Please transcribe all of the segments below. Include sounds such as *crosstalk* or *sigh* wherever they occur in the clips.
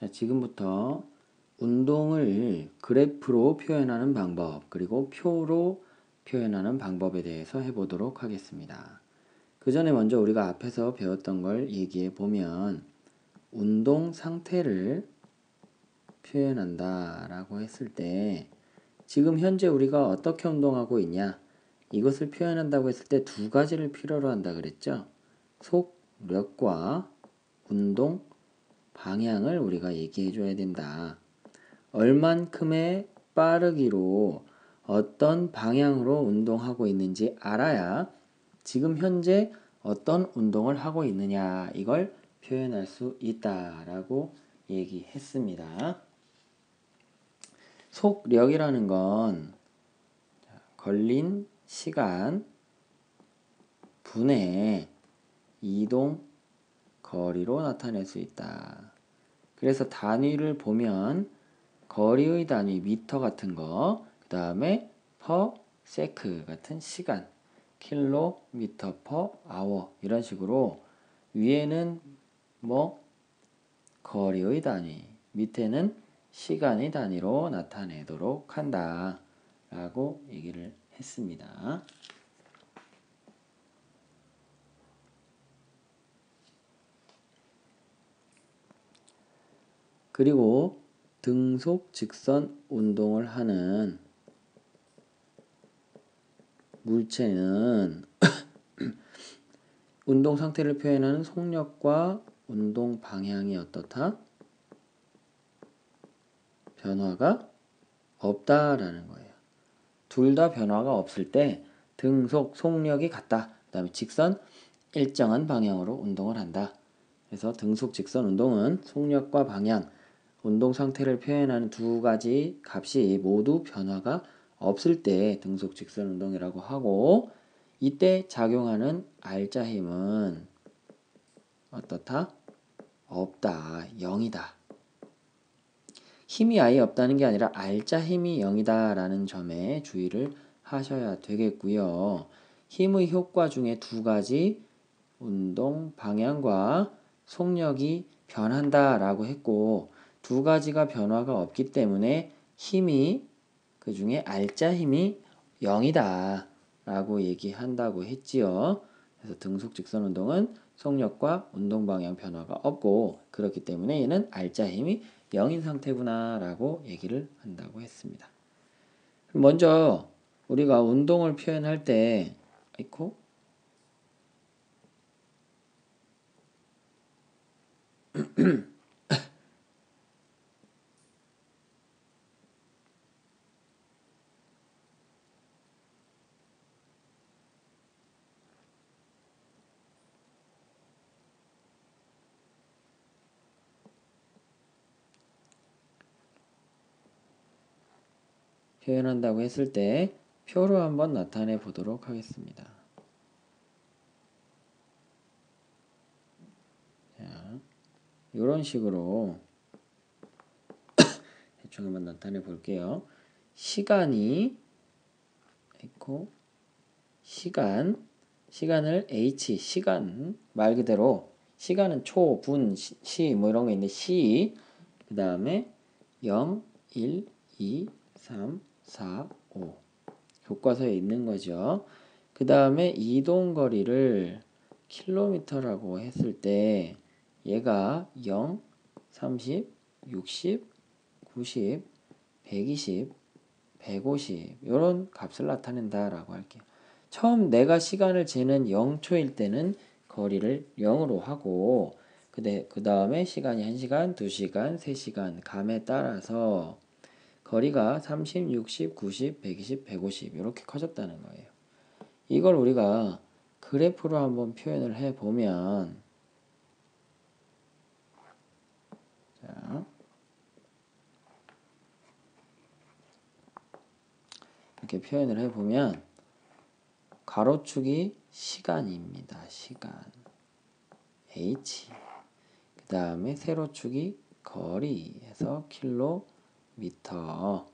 자, 지금부터 운동을 그래프로 표현하는 방법, 그리고 표로 표현하는 방법에 대해서 해보도록 하겠습니다. 그 전에 먼저 우리가 앞에서 배웠던 걸 얘기해 보면, 운동 상태를 표현한다 라고 했을 때, 지금 현재 우리가 어떻게 운동하고 있냐, 이것을 표현한다고 했을 때 두 가지를 필요로 한다 그랬죠? 속력과 운동 방향을 우리가 얘기해 줘야 된다. 얼만큼의 빠르기로 어떤 방향으로 운동하고 있는지 알아야 지금 현재 어떤 운동을 하고 있느냐 이걸 표현할 수 있다라고 얘기했습니다. 속력이라는 건 걸린 시간 분의 이동 거리로 나타낼 수 있다. 그래서 단위를 보면 거리의 단위 미터 같은 거, 그 다음에 per sec 같은 시간, 킬로미터 per hour 이런 식으로 위에는 뭐 거리의 단위, 밑에는 시간의 단위로 나타내도록 한다. 라고 얘기를 했습니다. 그리고 등속 직선 운동을 하는 물체는 *coughs* 운동 상태를 표현하는 속력과 운동 방향이 어떻다? 변화가 없다라는 거예요. 둘 다 변화가 없을 때 등속 속력이 같다. 그 다음에 직선 일정한 방향으로 운동을 한다. 그래서 등속 직선 운동은 속력과 방향, 운동 상태를 표현하는 두 가지 값이 모두 변화가 없을 때 등속 직선 운동이라고 하고 이때 작용하는 알자 힘은 어떻다? 없다. 0이다. 힘이 아예 없다는 게 아니라 알자 힘이 0이다 라는 점에 주의를 하셔야 되겠고요. 힘의 효과 중에 두 가지 운동 방향과 속력이 변한다 라고 했고 두 가지가 변화가 없기 때문에 힘이 그 중에 알자 힘이 0이다 라고 얘기한다고 했지요. 그래서 등속 직선 운동은 속력과 운동 방향 변화가 없고 그렇기 때문에 얘는 알자 힘이 0인 상태구나 라고 얘기를 한다고 했습니다. 먼저 우리가 운동을 표현할 때 아이코 *clears throat* 표현한다고 했을 때 표로 한번 나타내 보도록 하겠습니다. 자, 이런 식으로 *coughs* 대충 한번 나타내 볼게요. 시간이 있고 시간 시간을 h 시간 말 그대로 시간은 초, 분, 시 뭐 이런 거 있는데 시 그 다음에 0, 1, 2, 3, 4, 5 교과서에 있는 거죠. 그 다음에 이동 거리를 킬로미터라고 했을 때 얘가 0, 30, 60, 90, 120, 150 이런 값을 나타낸다라고 할게요. 처음 내가 시간을 재는 0초일 때는 거리를 0으로 하고 그 다음에 시간이 1시간, 2시간, 3시간 감에 따라서 거리가 30, 60, 90, 120, 150 이렇게 커졌다는 거예요. 이걸 우리가 그래프로 한번 표현을 해 보면 자 이렇게 표현을 해 보면 가로축이 시간입니다. 시간 h 그 다음에 세로축이 거리에서 킬로 미터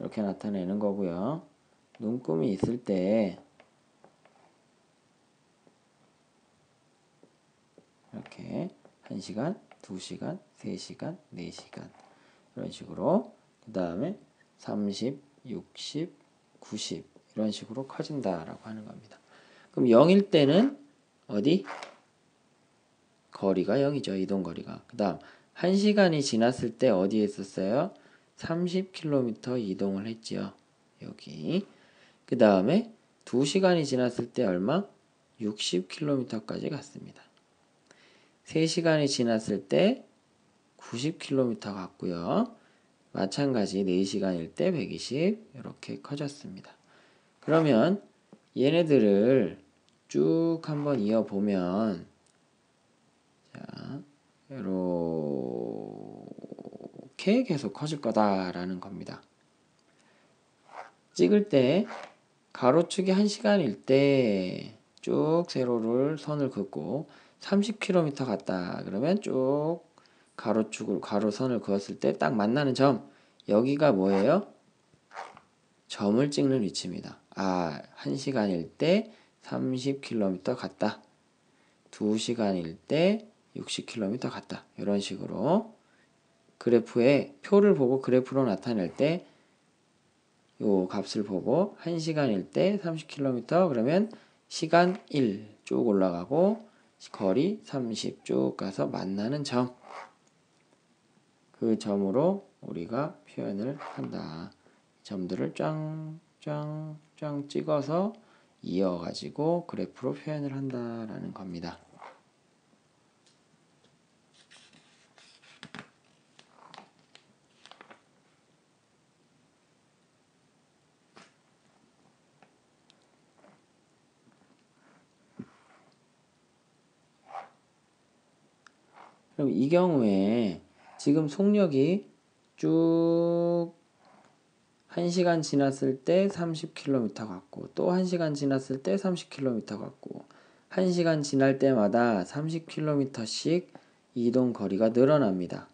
이렇게 나타내는 거고요. 눈금이 있을 때 이렇게 1시간, 2시간, 3시간, 4시간 이런 식으로 그 다음에 30, 60, 90 이런 식으로 커진다라고 하는 겁니다. 그럼 0일 때는 어디? 거리가 0이죠. 이동 거리가. 그 다음 1시간이 지났을 때 어디에 있었어요? 30km 이동을 했지요. 여기. 그 다음에 2시간이 지났을 때 얼마? 60km까지 갔습니다. 3시간이 지났을 때 90km 갔고요. 마찬가지 4시간일 때 120 이렇게 커졌습니다. 그러면 얘네들을 쭉 한번 이어보면 자 이렇게 계속 커질 거다라는 겁니다. 찍을 때 가로축이 1시간일 때 쭉 세로를 선을 긋고 30km 갔다 그러면 쭉 가로축을 가로선을 그었을 때 딱 만나는 점 여기가 뭐예요? 점을 찍는 위치입니다. 아, 1시간일 때 30km 갔다. 2시간일 때 60km 갔다. 이런 식으로 그래프에 표를 보고 그래프로 나타낼 때 요 값을 보고 1시간일 때 30km 그러면 시간 1 쭉 올라가고 거리 30 쭉 가서 만나는 점. 그 점으로 우리가 표현을 한다. 점들을 짱짱짱 찍어서 이어가지고 그래프로 표현을 한다라는 겁니다. 그럼 이 경우에 지금 속력이 쭉 1시간 지났을 때 30km 갔고 또 1시간 지났을 때 30km 갔고 1시간 지날 때마다 30km씩 이동 거리가 늘어납니다.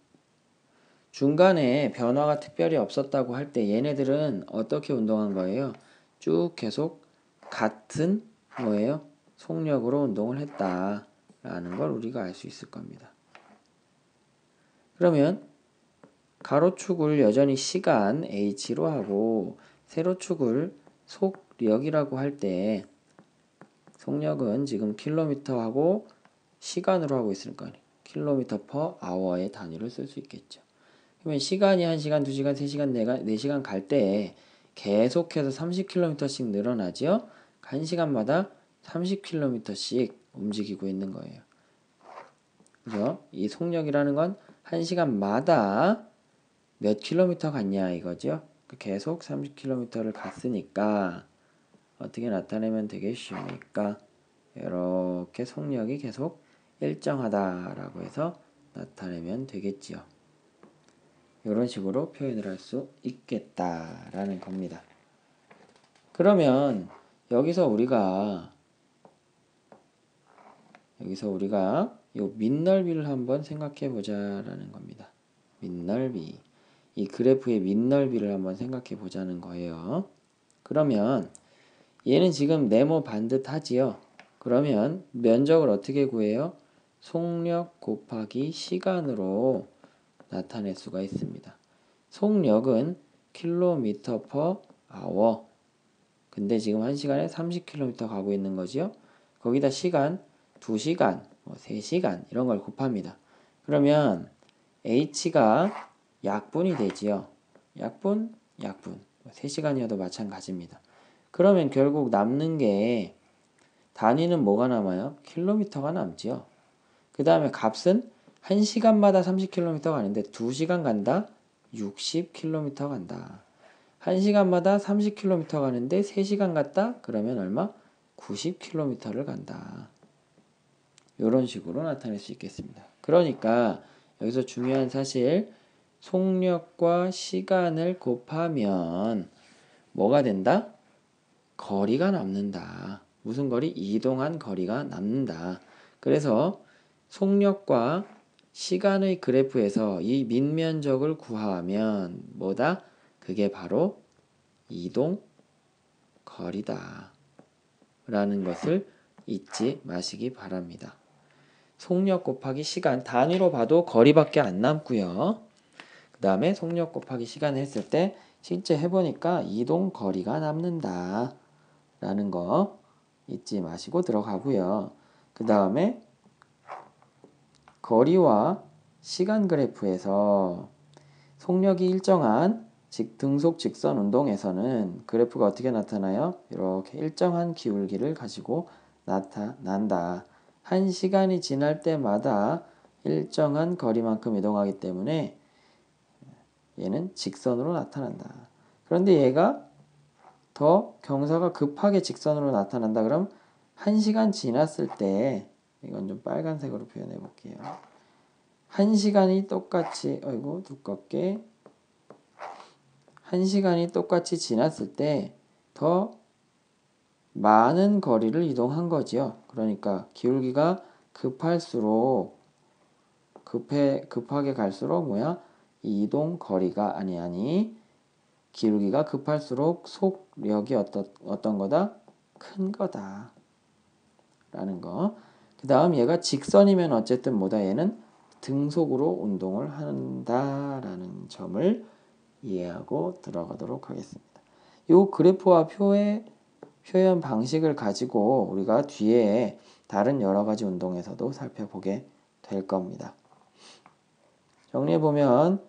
중간에 변화가 특별히 없었다고 할 때 얘네들은 어떻게 운동한 거예요? 쭉 계속 같은 뭐예요? 속력으로 운동을 했다라는 걸 우리가 알 수 있을 겁니다. 그러면 가로축을 여전히 시간 h로 하고 세로축을 속력이라고 할 때 속력은 지금 킬로미터하고 시간으로 하고 있으니까 킬로미터 퍼 아워의 단위를 쓸 수 있겠죠. 그러면 시간이 1시간, 2시간, 3시간, 4시간 갈 때 계속해서 30km씩 늘어나죠. 1시간마다 30km씩 움직이고 있는 거예요. 그죠? 이 속력이라는 건 1시간마다 몇 킬로미터 갔냐 이거죠. 계속 30km를 갔으니까 어떻게 나타내면 되겠습니까? 이렇게 속력이 계속 일정하다라고 해서 나타내면 되겠지요. 이런 식으로 표현을 할 수 있겠다라는 겁니다. 그러면 여기서 우리가 여기서 우리가 이 밑넓이를 한번 생각해 보자라는 겁니다. 밑넓이. 이 그래프의 밑넓이를 한번 생각해 보자는 거예요. 그러면 얘는 지금 네모 반듯하지요. 그러면 면적을 어떻게 구해요? 속력 곱하기 시간으로 나타낼 수가 있습니다. 속력은 킬로미터 퍼 아워. 근데 지금 1시간에 30km 가고 있는 거지요. 거기다 시간 2시간, 뭐 3시간 이런 걸 곱합니다. 그러면 h가 약분이 되지요. 약분, 약분. 3시간이어도 마찬가지입니다. 그러면 결국 남는 게 단위는 뭐가 남아요? 킬로미터가 남지요. 그 다음에 값은 1시간마다 30km 가는데 2시간 간다? 60km 간다. 1시간마다 30km 가는데 3시간 갔다? 그러면 얼마? 90km를 간다. 이런 식으로 나타낼 수 있겠습니다. 그러니까 여기서 중요한 사실 속력과 시간을 곱하면 뭐가 된다? 거리가 남는다. 무슨 거리? 이동한 거리가 남는다. 그래서 속력과 시간의 그래프에서 이 밑면적을 구하면 뭐다? 그게 바로 이동 거리다. 라는 것을 잊지 마시기 바랍니다. 속력 곱하기 시간 단위로 봐도 거리밖에 안 남고요. 그 다음에 속력 곱하기 시간 했을 때 실제 해보니까 이동 거리가 남는다 라는 거 잊지 마시고 들어가고요. 그 다음에 거리와 시간 그래프에서 속력이 일정한 직, 등속 직선 운동에서는 그래프가 어떻게 나타나요? 이렇게 일정한 기울기를 가지고 나타난다. 한 시간이 지날 때마다 일정한 거리만큼 이동하기 때문에 얘는 직선으로 나타난다. 그런데 얘가 더 경사가 급하게 직선으로 나타난다. 그럼 한 시간 지났을 때 이건 좀 빨간색으로 표현해 볼게요. 한 시간이 똑같이 어이구 두껍게 한 시간이 똑같이 지났을 때 더 많은 거리를 이동한 거지요. 그러니까 기울기가 급할수록 급해 급하게 갈수록 뭐야? 이동 거리가 아니 아니 기울기가 급할수록 속력이 어떤 어떤 거다? 큰 거다. 라는 거. 그 다음 얘가 직선이면 어쨌든 뭐다 얘는 등속으로 운동을 한다라는 점을 이해하고 들어가도록 하겠습니다. 이 그래프와 표의 표현 방식을 가지고 우리가 뒤에 다른 여러 가지 운동에서도 살펴보게 될 겁니다. 정리해 보면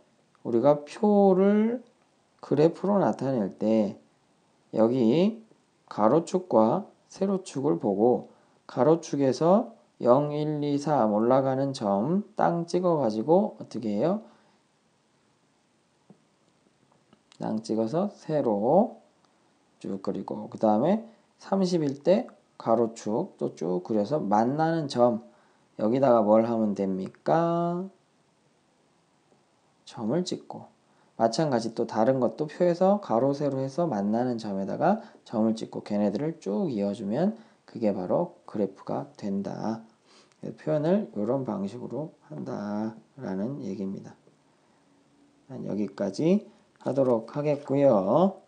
우리가 표를 그래프로 나타낼 때 여기 가로축과 세로축을 보고 가로축에서 0, 1, 2, 3 올라가는 점 땅 찍어 가지고 어떻게 해요? 땅 찍어서 세로 쭉 그리고 그 다음에 30일 때 가로축 또 쭉 그려서 만나는 점 여기다가 뭘 하면 됩니까? 점을 찍고 마찬가지 또 다른 것도 표에서 가로 세로 해서 만나는 점에다가 점을 찍고 걔네들을 쭉 이어주면 그게 바로 그래프가 된다. 표현을 이런 방식으로 한다라는 얘기입니다. 여기까지 하도록 하겠고요.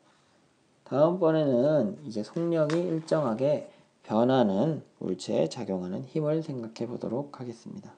다음번에는 이제 속력이 일정하게 변하는 물체에 작용하는 힘을 생각해 보도록 하겠습니다.